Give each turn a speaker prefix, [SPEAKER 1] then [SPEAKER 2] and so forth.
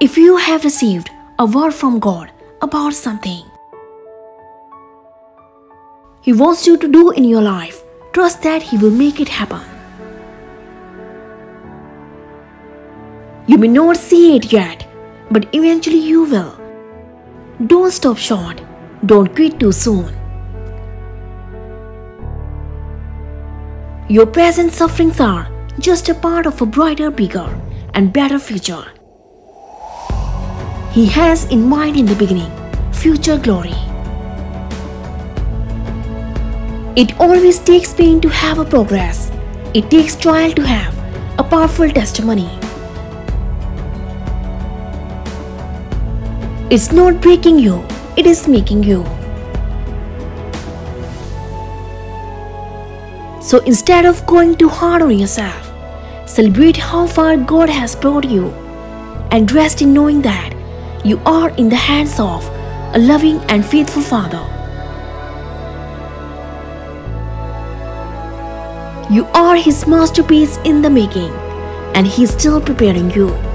[SPEAKER 1] If you have received a word from God about something He wants you to do in your life, trust that He will make it happen. You may not see it yet, but eventually you will. Don't stop short. Don't quit too soon. Your present sufferings are just a part of a brighter, bigger, and better future. He has in mind in the beginning future glory. It always takes pain to have a progress. It takes trial to have a powerful testimony. It's not breaking you, it is making you. So instead of going too hard on yourself, celebrate how far God has brought you and rest in knowing that you are in the hands of a loving and faithful Father. You are His masterpiece in the making, and He is still preparing you.